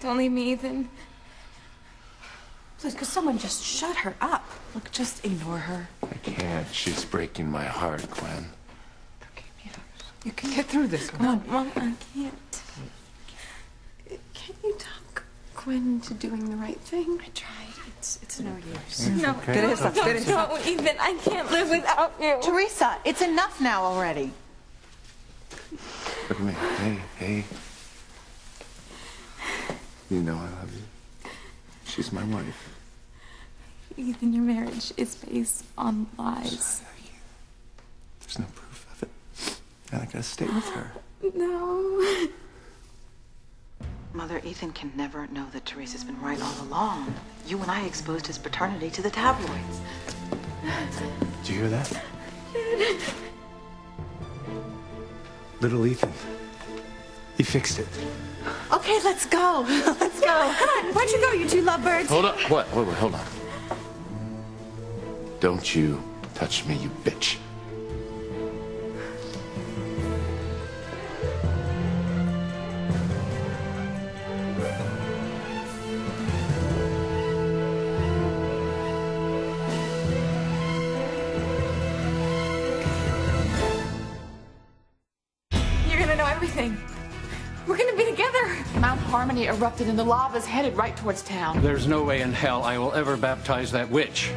Don't leave me, Ethan. Please, could someone just shut her up? Look, just ignore her. I can't. She's breaking my heart, Gwen. You can get through this. Come on. Mom, I can't. Can you talk Gwen into doing the right thing? I tried. It's, it's no use. No, Theresa, no, Theresa. no, Ethan, I can't live without you. Theresa, it's enough now already. Look at me. Hey, hey. You know I love you. She's my wife. Ethan, your marriage is based on lies. There's no proof of it. And I gotta stay with her. No. Mother, Ethan can never know that Theresa's been right all along. You and I exposed his paternity to the tabloids. Do you hear that? Little Ethan. He fixed it. Okay, let's go. Let's go. Come on. why don't you go, you two lovebirds? Hold up. What? Wait, wait, hold on. Don't you touch me, you bitch. You're gonna know everything. Mount Harmony erupted and the lava's headed right towards town. There's no way in hell I will ever baptize that witch.